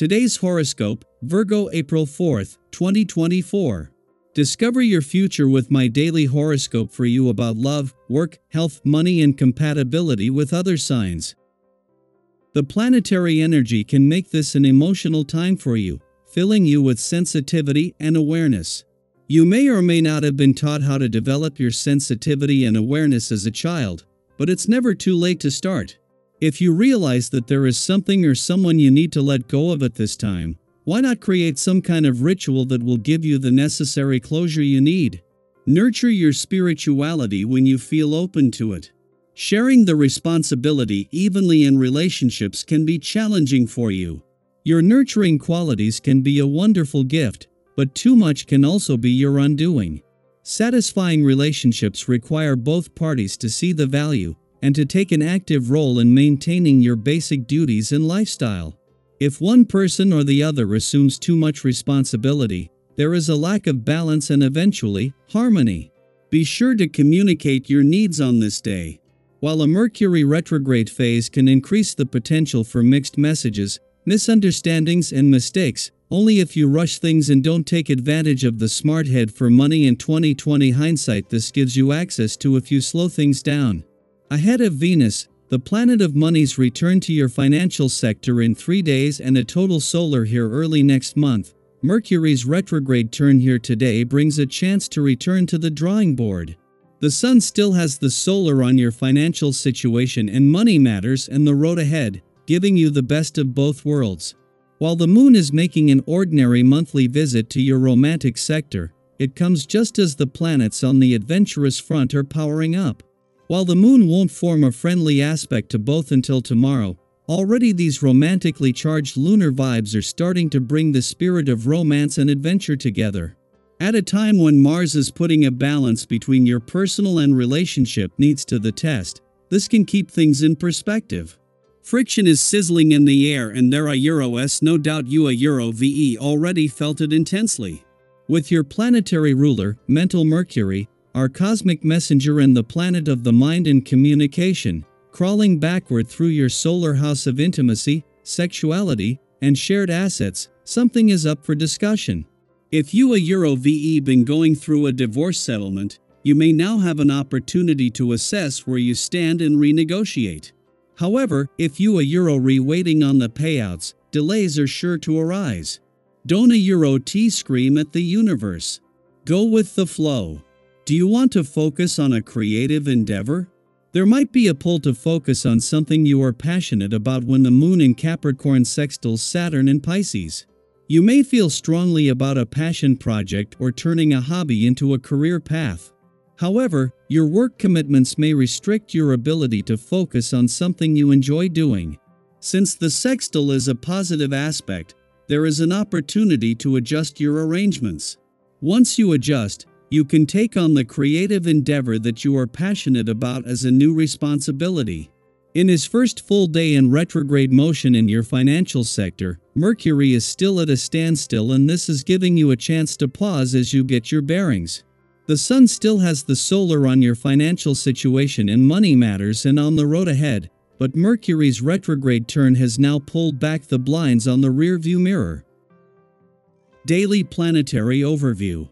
Today's horoscope, Virgo April 4th, 2024. Discover your future with my daily horoscope for you about love, work, health, money, and compatibility with other signs. The planetary energy can make this an emotional time for you, filling you with sensitivity and awareness. You may or may not have been taught how to develop your sensitivity and awareness as a child, but it's never too late to start. If you realize that there is something or someone you need to let go of at this time, why not create some kind of ritual that will give you the necessary closure you need? Nurture your spirituality when you feel open to it. Sharing the responsibility evenly in relationships can be challenging for you. Your nurturing qualities can be a wonderful gift, but too much can also be your undoing. Satisfying relationships require both parties to see the value and to take an active role in maintaining your basic duties and lifestyle. If one person or the other assumes too much responsibility, there is a lack of balance and eventually, harmony. Be sure to communicate your needs on this day. While a Mercury retrograde phase can increase the potential for mixed messages, misunderstandings, and mistakes, only if you rush things and don't take advantage of the smart head for money in 2020 hindsight this gives you access to if you slow things down. Ahead of Venus, the planet of money's return to your financial sector in three days and a total solar here early next month. Mercury's retrograde turn here today brings a chance to return to the drawing board. The sun still has the solar on your financial situation and money matters and the road ahead, giving you the best of both worlds. While the moon is making an ordinary monthly visit to your romantic sector, it comes just as the planets on the adventurous front are powering up. While the moon won't form a friendly aspect to both until tomorrow, already these romantically charged lunar vibes are starting to bring the spirit of romance and adventure together. At a time when Mars is putting a balance between your personal and relationship needs to the test, this can keep things in perspective. Friction is sizzling in the air and there are Euros no doubt you a Euro VE already felt it intensely. With your planetary ruler, mental Mercury, our cosmic messenger and the planet of the mind and communication, crawling backward through your solar house of intimacy, sexuality, and shared assets, something is up for discussion. If you a Euro VE been going through a divorce settlement, you may now have an opportunity to assess where you stand and renegotiate. However, if you a Euro re waiting on the payouts, delays are sure to arise. Don't a Euro T scream at the universe. Go with the flow. Do you want to focus on a creative endeavor? There might be a pull to focus on something you are passionate about when the moon in Capricorn sextiles Saturn in Pisces. You may feel strongly about a passion project or turning a hobby into a career path. However, your work commitments may restrict your ability to focus on something you enjoy doing. Since the sextile is a positive aspect, there is an opportunity to adjust your arrangements. Once you adjust, you can take on the creative endeavor that you are passionate about as a new responsibility. In his first full day in retrograde motion in your financial sector, Mercury is still at a standstill, and this is giving you a chance to pause as you get your bearings. The sun still has the solar on your financial situation and money matters and on the road ahead, but Mercury's retrograde turn has now pulled back the blinds on the rearview mirror. Daily Planetary Overview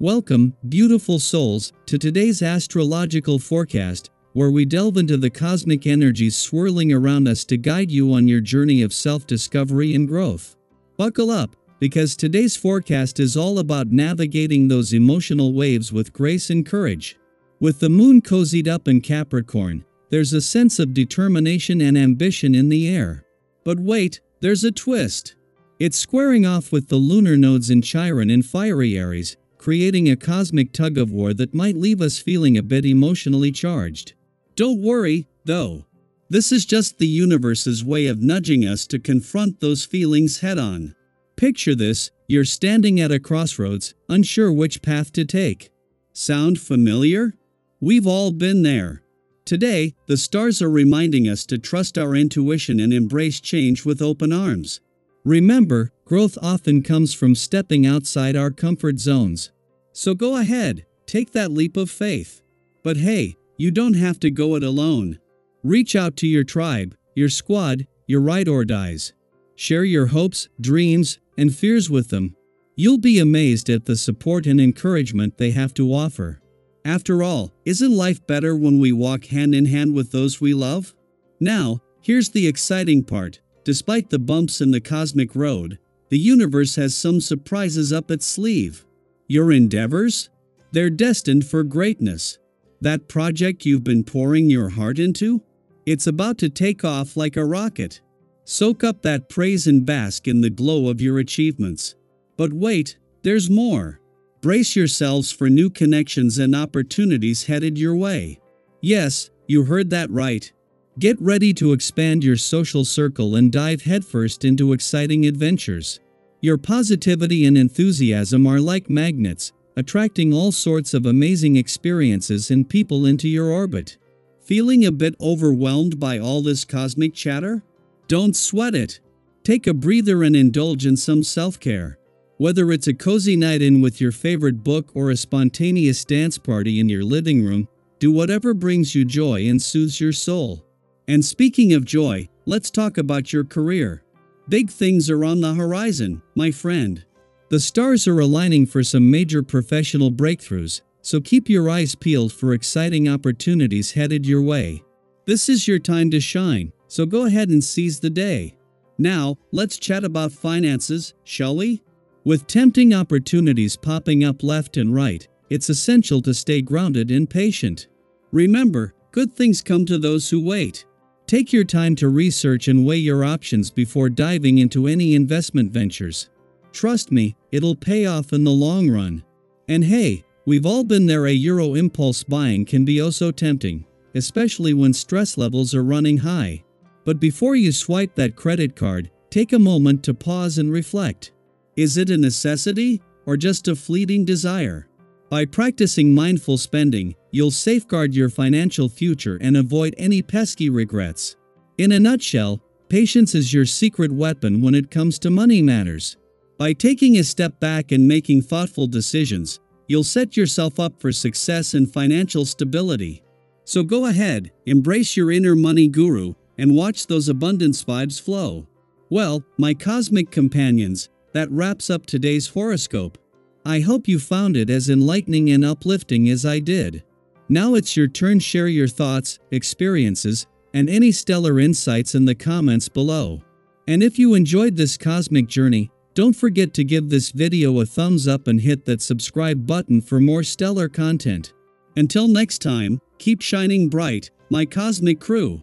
Welcome, beautiful souls, to today's astrological forecast, where we delve into the cosmic energies swirling around us to guide you on your journey of self discovery and growth. Buckle up, because today's forecast is all about navigating those emotional waves with grace and courage. With the moon cozied up in Capricorn, there's a sense of determination and ambition in the air. But wait, there's a twist. It's squaring off with the lunar nodes in Chiron and fiery Aries, creating a cosmic tug of war that might leave us feeling a bit emotionally charged. Don't worry, though. This is just the universe's way of nudging us to confront those feelings head on. Picture this you're standing at a crossroads, unsure which path to take. Sound familiar? We've all been there. Today, the stars are reminding us to trust our intuition and embrace change with open arms. Remember, growth often comes from stepping outside our comfort zones. So go ahead, take that leap of faith. But hey, you don't have to go it alone. Reach out to your tribe, your squad, your ride or dies. share your hopes, dreams, and fears with them. You'll be amazed at the support and encouragement they have to offer. After all, isn't life better when we walk hand in hand with those we love? Now, here's the exciting part. Despite the bumps in the cosmic road, the universe has some surprises up its sleeve. Your endeavors? They're destined for greatness. That project you've been pouring your heart into? It's about to take off like a rocket. Soak up that praise and bask in the glow of your achievements. But wait, there's more. Brace yourselves for new connections and opportunities headed your way. Yes, you heard that right. Get ready to expand your social circle and dive headfirst into exciting adventures. Your positivity and enthusiasm are like magnets, attracting all sorts of amazing experiences and people into your orbit. Feeling a bit overwhelmed by all this cosmic chatter? Don't sweat it. Take a breather and indulge in some self care. Whether it's a cozy night in with your favorite book or a spontaneous dance party in your living room, do whatever brings you joy and soothes your soul. And speaking of joy, let's talk about your career. Big things are on the horizon, my friend. The stars are aligning for some major professional breakthroughs, so keep your eyes peeled for exciting opportunities headed your way. This is your time to shine. So go ahead and seize the day. Now, let's chat about finances, shall we? With tempting opportunities popping up left and right, it's essential to stay grounded and patient. Remember, good things come to those who wait. Take your time to research and weigh your options before diving into any investment ventures. Trust me, it'll pay off in the long run. And hey, we've all been there a euro impulse buying can be oh so tempting, especially when stress levels are running high. But before you swipe that credit card, take a moment to pause and reflect. Is it a necessity or just a fleeting desire? By practicing mindful spending, you'll safeguard your financial future and avoid any pesky regrets. In a nutshell, patience is your secret weapon when it comes to money matters. By taking a step back and making thoughtful decisions, you'll set yourself up for success and financial stability. So go ahead, embrace your inner money guru, and watch those abundance vibes flow. Well, my cosmic companions, that wraps up today's horoscope. I hope you found it as enlightening and uplifting as I did. Now it's your turn share your thoughts, experiences, and any stellar insights in the comments below. And if you enjoyed this cosmic journey, don't forget to give this video a thumbs up and hit that subscribe button for more stellar content. Until next time, keep shining bright, my cosmic crew.